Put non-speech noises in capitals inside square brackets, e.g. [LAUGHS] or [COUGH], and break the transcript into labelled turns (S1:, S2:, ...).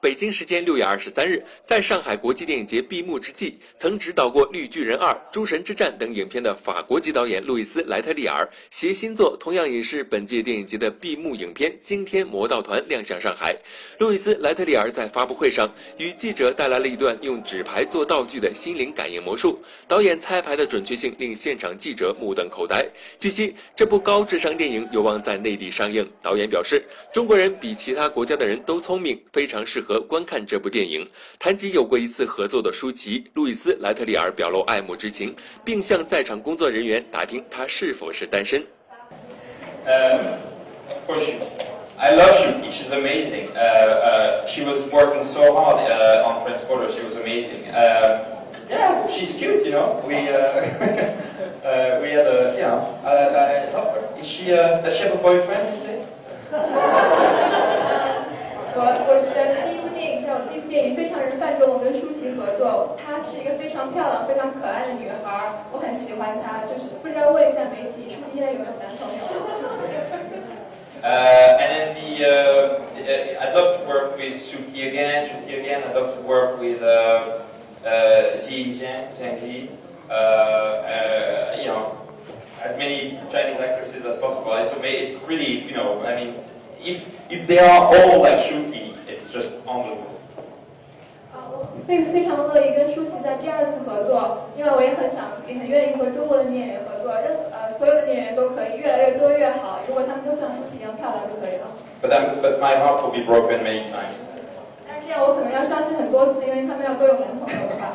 S1: 北京时间六月二十三日，在上海国际电影节闭幕之际，曾执导过《绿巨人二》《诸神之战》等影片的法国籍导演路易斯·莱特利尔携新作，同样也是本届电影节的闭幕影片《惊天魔盗团》亮相上海。路易斯·莱特利尔在发布会上与记者带来了一段用纸牌做道具的心灵感应魔术，导演猜牌的准确性令现场记者目瞪口呆。据悉，这部高智商电影有望在内地上映。导演表示，中国人比其他国家的人都聪明，非常适合观看这部电影。谈及有过一次合作的舒淇，路易斯·莱特利尔表露爱慕之情，并向在场工作人员打听她是否是单身。
S2: Um, of course, I love Shu Qi. She's amazing. Uh, uh, she was working so hard uh, on Transporter. She was amazing. Um, yeah, she's cute. You know, we uh, [LAUGHS] uh, we had a yeah. I, I love her. Is she? Uh, does she have a boyfriend?
S3: 电影《非常人贩》中，我跟舒淇合作，她是一个非常漂亮、非常可爱的女孩，我很喜欢她。就是不知道问一下媒体，舒淇现在有没有男朋友
S2: ？Uh, and then the uh, uh, I'd love to work with Suki again. Suki again. I'd love to work with uh, uh, Xi Zhang, Zhang Xi. Uh, uh, you know, as many Chinese actresses as possible. It's, it's really, you know, I mean, if if they are all like Suki, it's just unbelievable.
S3: 非非常乐意跟舒淇在第二次合作，因为我也很想，也很愿意和中国的女演员合作，任呃所有的女演员都可以，越来越多越好。如果她们都像舒淇一样漂亮就可以了。
S2: But I'm, but my heart will be broken many times.
S3: 但是这样我可能要伤心很多次，因为他们要都有男朋友了吧。